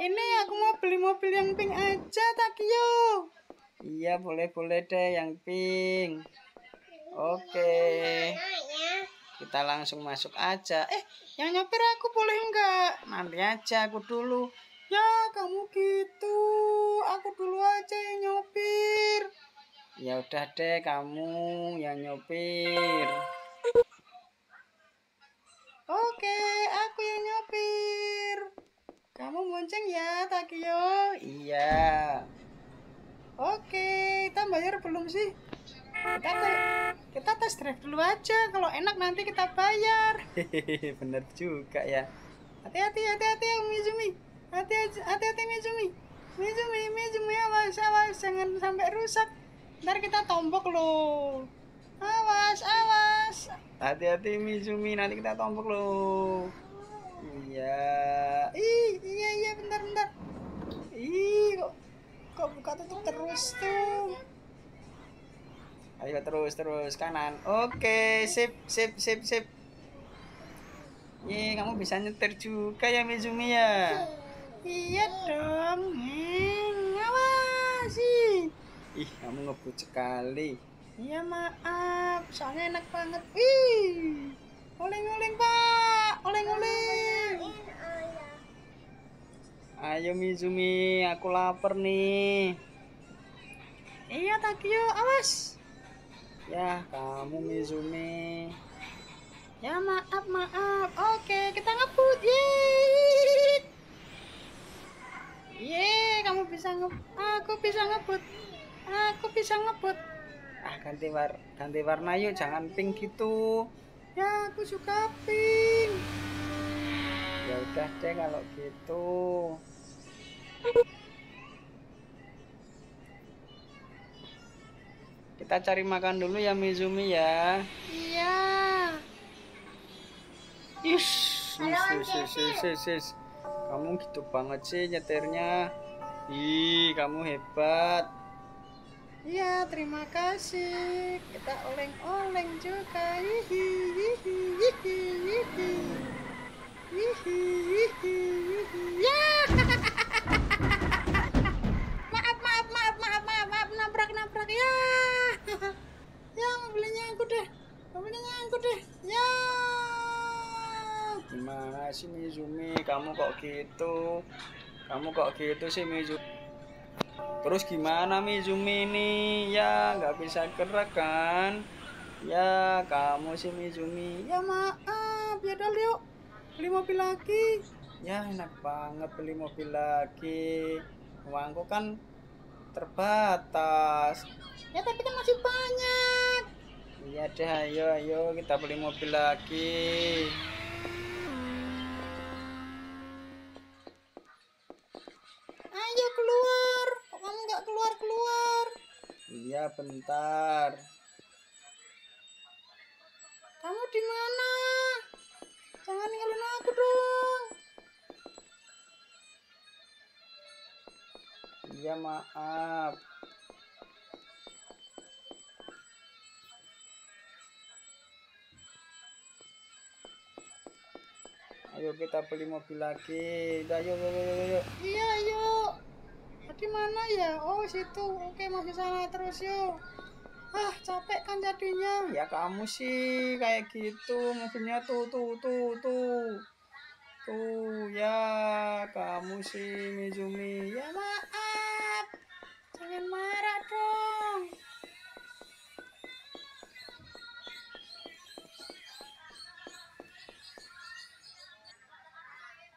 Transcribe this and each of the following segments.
Ini aku mau beli mobil yang pink aja, Takio. Iya, boleh-boleh deh yang pink. Oke. Kita langsung masuk aja. Eh, yang nyopir aku boleh enggak? Nanti aja aku dulu. Ya, kamu gitu. Aku dulu aja yang nyopir. Ya udah deh, kamu yang nyopir. Kamu bonceng ya, Takio? Iya. Oke, kita bayar belum sih? Kita te kita tes drive dulu aja. Kalau enak nanti kita bayar. Hehehe, bener juga ya. Hati-hati, hati-hati, Mizumi. Hati-hati, hati-hati, Mizumi. Mizumi, Mizumi, awas, awas, jangan sampai rusak. Ntar kita tombok loh. Awas, awas. Hati-hati Mizumi, nanti kita tombok loh. Iya. Ih, iya, iya, bentar, bentar. Ih, kok, kok buka tutup terus tuh. Ayo terus terus kanan. Oke, sip sip sip sip. Ye, kamu bisa nyetir juga ya Mizumi ya. Iya dong. Awas sih. Ih, kamu ngebut sekali. Iya maaf, soalnya enak banget. Wih, oleng-oleng pak, oleng-oleng. Ayo Mizumi, aku lapar nih. Iya Takio, awas. Ya, kamu Mizumi. Ya maaf maaf. Oke, kita ngebut. Yeay. Yeay, kamu bisa nge Aku bisa ngebut. Aku bisa ngebut. Ah, ganti war ganti warna yuk, jangan pink gitu. Ya, aku suka pink. Ya udah deh kalau gitu. Kita cari makan dulu ya Mizumi ya. Iya. Ish, is, is, is, is, is, is. Kamu gitu banget sih nyetirnya. Ih, kamu hebat. Iya, terima kasih. Kita oleng-oleng juga. Hihi, hihi. Hihi, ya, mobilnya aku deh. Mobilnya aku deh. Ya. Gimana sih Mizumi? Kamu kok gitu? Kamu kok gitu sih Mizumi? Terus gimana Mizumi ini? Ya nggak bisa gerak kan? Ya kamu sih Mizumi. Ya maaf, ya udah yuk. Beli mobil lagi. Ya enak banget beli mobil lagi. Uangku kan terbatas. Ya tapi kan masih banyak. Iya deh, ayo ayo kita beli mobil lagi. Ayo keluar. Kok kamu nggak keluar keluar? Iya bentar. Kamu di mana? Jangan ninggalin aku dong. Iya maaf. Ayo kita beli mobil lagi. Udah yuk yuk yuk yuk. yuk. Iya, yuk. Tadi mana ya? Oh, situ. Oke, masih sana terus yuk. Ah, capek kan jadinya. Ya kamu sih kayak gitu mobilnya tuh tuh tuh tuh. Tuh ya kamu sih Mizumi. Ya maaf.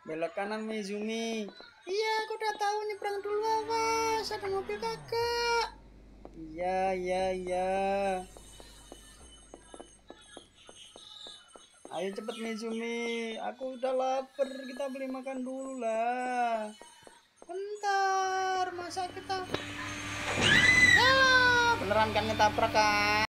Belok kanan Mizumi. Iya, aku udah tahu nyebrang dulu awas. Ada mobil kakak. Iya iya iya. Ayo cepet Mizumi, aku udah lapar, kita beli makan dulu lah. Bentar, masa kita... Beneran kan ngetabrak kan?